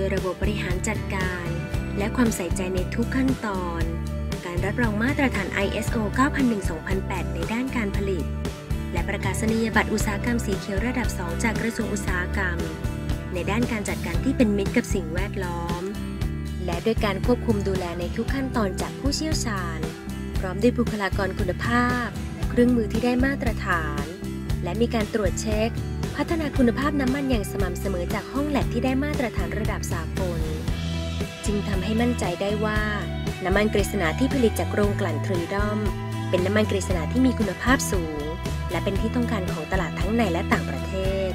วยระบบบริหารจัดการ และความใส่ใจในทุกขั้นตอน การรับรองมาตรฐาน ISO 9001-2008 ในด้านการผลิต และประกาศนียบัตรอุตสาหกรรมสีเขียวระดับ 2 จากกระทรวงอุตสาหกรรม ในด้านการจัดการที่เป็นมิตรกับสิ่งแวดล้อม และด้วยการควบคุมดูแลในทุกขั้นตอนจากผู้เชี่ยวชาญ พร้อมด้วยบุคลากรคุณภาพ เครื่องมือที่ได้มาตรฐาน และมีการตรวจเช็คพัฒนาคุณภาพน้ำมันอย่างสม่ำเสมอจากห้องแล ที่ได้มาตรฐานระดับสากล จึงทำให้มั่นใจได้ว่า น้ำมันกฤษณาที่ผลิตจากโรงกลั่นทรีดอม เป็นน้ำมันกฤษณาที่มีคุณภาพสูง และเป็นที่ต้องการของตลาดทั้งในและต่างประเทศ